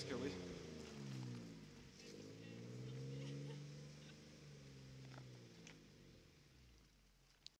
Skilly.